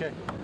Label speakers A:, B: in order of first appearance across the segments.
A: Okay.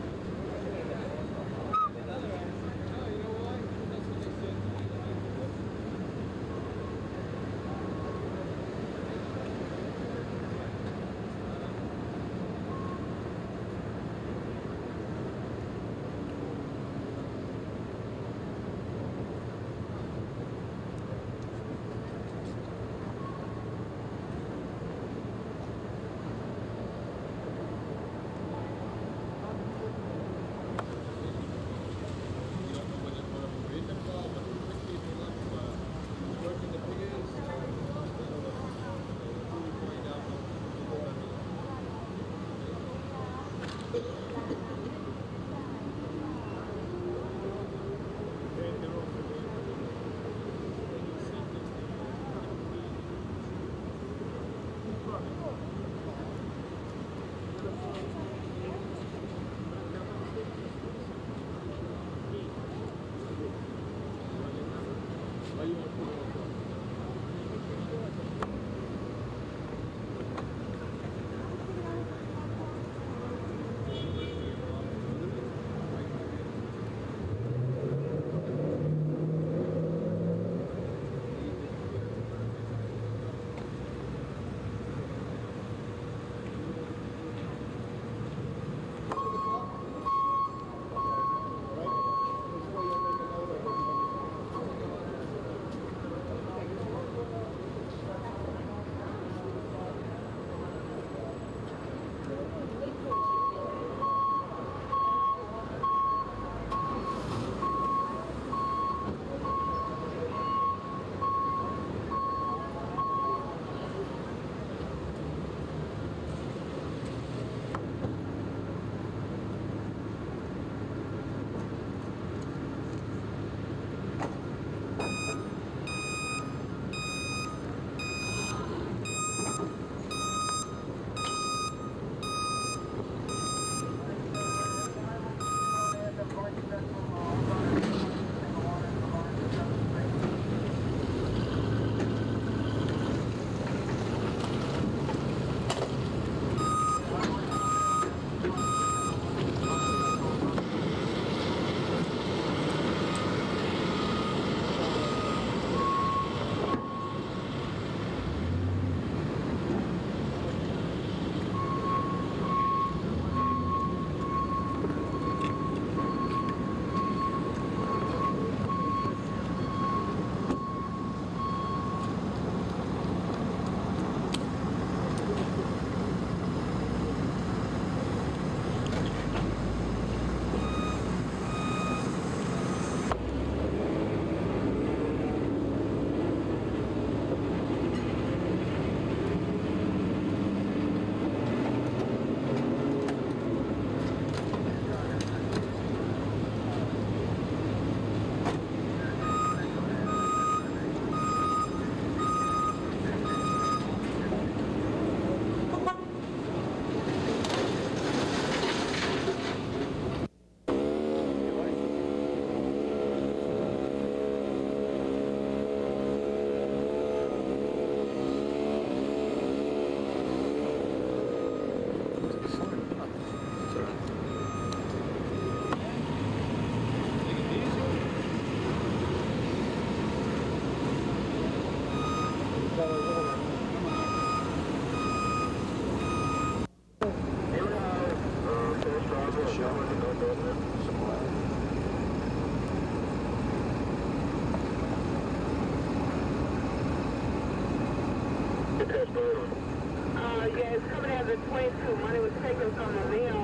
B: The 22. Money was taken from the meal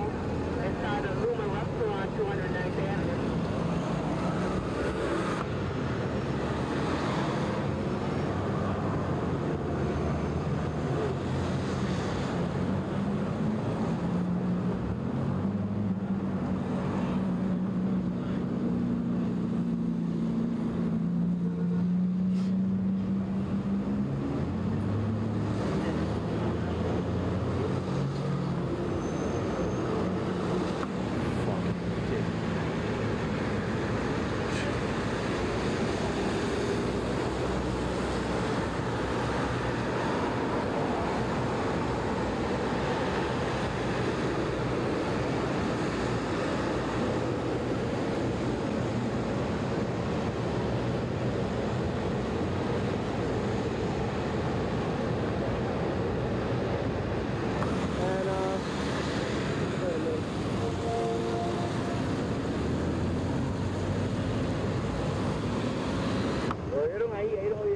B: aí, aí